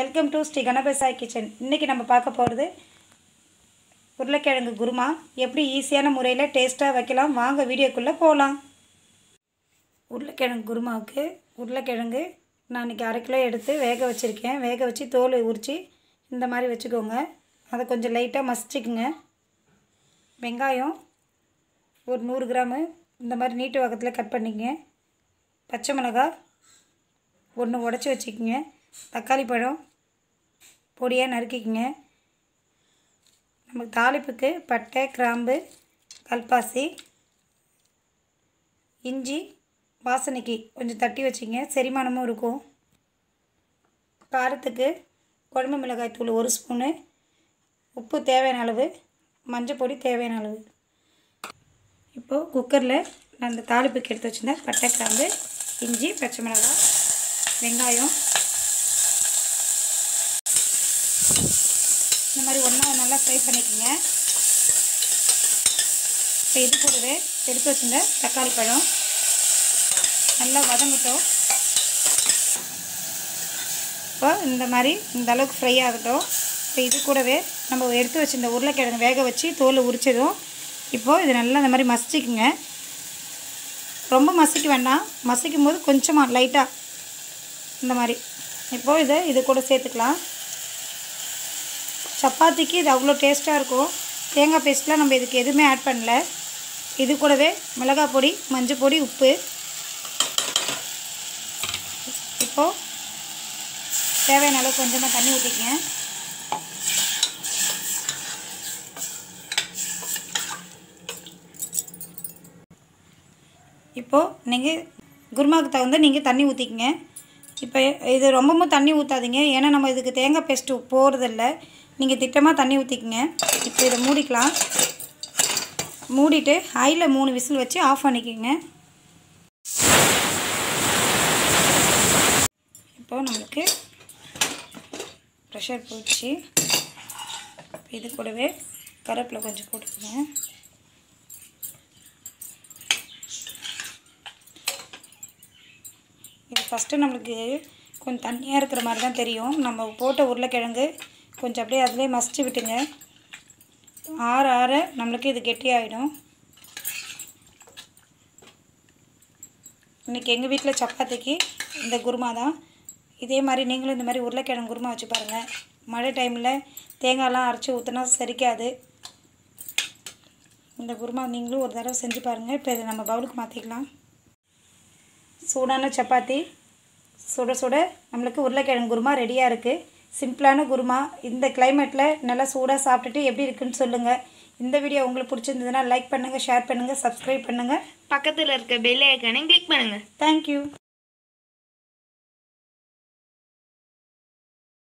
Welcome to Shri கணபசாய் kitchen. இன்றைக்கி நம்ம பார்க்க போகிறது உருளைக்கிழங்கு குருமா. எப்படி ஈஸியான முறையில் டேஸ்ட்டாக வைக்கலாம். வாங்க வீடியோக்குள்ளே போகலாம் உருளைக்கிழங்கு குருமாவுக்கு உருளைக்கிழங்கு நான் இன்றைக்கி அரை கிலோ எடுத்து வேக வச்சுருக்கேன். வேக வச்சு தோல் உரித்து இந்த மாதிரி வச்சுக்கோங்க. அதை கொஞ்சம் லைட்டாக மசிச்சுக்குங்க. வெங்காயம் ஒரு நூறு கிராமு. இந்த மாதிரி நீட்டு வகத்தில் கட் பண்ணிக்கங்க. பச்சை மிளகாய் ஒன்று உடச்சி வச்சுக்கோங்க. தக்காளி பழம் பொடியாக நறுக்கிக்கங்க. நமக்கு தாளிப்புக்கு பட்டை கிராம்பு கல்பாசி இஞ்சி வாசனைக்கு கொஞ்சம் தட்டி வச்சுங்க செரிமானமும் இருக்கும். காரத்துக்கு குழம்பு மிளகாய் தூள் ஒரு ஸ்பூனு. உப்பு தேவையான அளவு. மஞ்சள் பொடி தேவையான அளவு. இப்போது குக்கரில் நான் அந்த தாளிப்புக்கு எடுத்து வச்சுருந்தேன் பட்டை கிராம்பு இஞ்சி பச்சை மிளகாய் வெங்காயம் இந்த மாதிரி ஒன்றா நல்லா ஃப்ரை பண்ணிக்கோங்க. இப்போ இது கூடவே எடுத்து வச்சுருந்த தக்காளி பழம். நல்லா வதங்கட்டும். இப்போ இந்த மாதிரி இந்த அளவுக்கு ஃப்ரை ஆகட்டும். இப்போ இது கூடவே நம்ம எடுத்து வச்சுருந்த உருளைக்கிழங்கு வேக வச்சு தோல் உரிச்சதும் இப்போது இது நல்லா இந்த மாதிரி மசிச்சுக்குங்க. ரொம்ப மசிக்க வேண்டாம். மசிக்கும் போது கொஞ்சமாக லைட்டாக இந்த மாதிரி. இப்போது இதை இது கூட சேர்த்துக்கலாம். சப்பாத்திக்கு இது அவ்வளோ டேஸ்ட்டாக இருக்கும். தேங்காய் பேஸ்ட்லாம் நம்ம இதுக்கு எதுவுமே ஆட் பண்ணல. இது கூடவே மிளகாய் பொடி மஞ்சள் பொடி உப்பு. இப்போது தேவையான அளவு கொஞ்சமாக தண்ணி ஊற்றிக்கங்க இப்போது நீங்கள் குருமாவுக்கு தகுந்த நீங்கள் தண்ணி ஊற்றிக்கங்க இப்போ இது ரொம்பவும் தண்ணி ஊற்றாதீங்க ஏன்னா நம்ம இதுக்கு தேங்காய் பேஸ்ட்டு போகிறதில்ல நீங்கள் திட்டமாக தண்ணி ஊற்றிக்கிங்க இப்போ இதை மூடிக்கலாம். மூடிட்டு ஹையில் மூணு விசில் வச்சு ஆஃப் பண்ணிக்கோங்க. இப்போது நம்மளுக்கு ப்ரெஷர் போச்சு. இது கூடவே கருப்பில் கொஞ்சம் போட்டுக்கோங்க. இது ஃபஸ்ட்டு நம்மளுக்கு கொஞ்சம் தண்ணியாக இருக்கிற மாதிரி தான் தெரியும். நம்ம போட்ட உருளைக்கிழங்கு கொஞ்சம் அப்படியே அதிலே மசிச்சு விட்டுங்க. ஆற ஆற நம்மளுக்கு இது கெட்டியாகிடும் இன்றைக்கி எங்கள் வீட்டில் சப்பாத்திக்கு இந்த குருமா தான். இதே மாதிரி நீங்களும் இந்த மாதிரி உருளைக்கிழங்கு குருமா வச்சு பாருங்கள் மழை டைமில் தேங்காயெலாம் அரைச்சி ஊற்றினா செரிக்காது. இந்த குருமா நீங்களும் ஒரு தடவை செஞ்சு பாருங்கள் இப்போ இதை நம்ம பவுலுக்கு மாற்றிக்கலாம் சூடான சப்பாத்தி. சுட சுட நம்மளுக்கு உருளைக்கிழங்கு குருமா ரெடியாக இருக்குது சிம்பிளான குருமா. இந்த கிளைமேட்டில் நல்லா சூடாக சாப்பிட்டுட்டு எப்படி இருக்குன்னு சொல்லுங்கள் இந்த வீடியோ உங்களுக்கு பிடிச்சிருந்ததுன்னா லைக் பண்ணுங்கள் ஷேர் பண்ணுங்கள் சப்ஸ்கிரைப் பண்ணுங்கள் பக்கத்தில் இருக்க பெல் ஐக்கானை கிளிக் பண்ணுங்கள் தேங்க்யூ